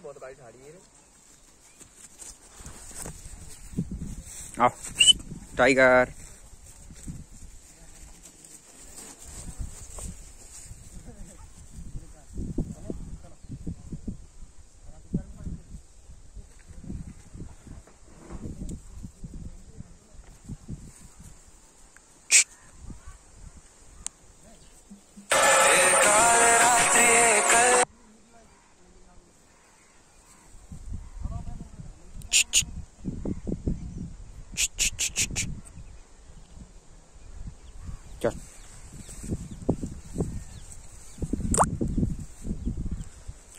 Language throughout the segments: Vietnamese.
बहुत गाड़ी ठाड़ी है। Tiger Gel.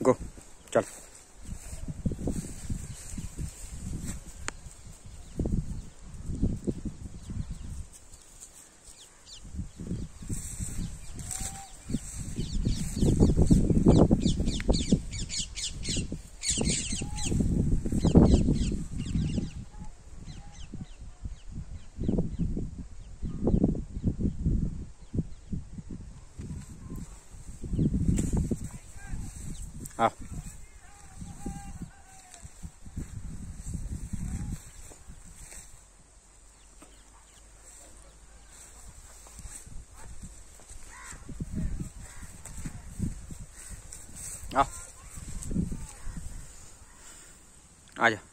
Go. Gel. À à à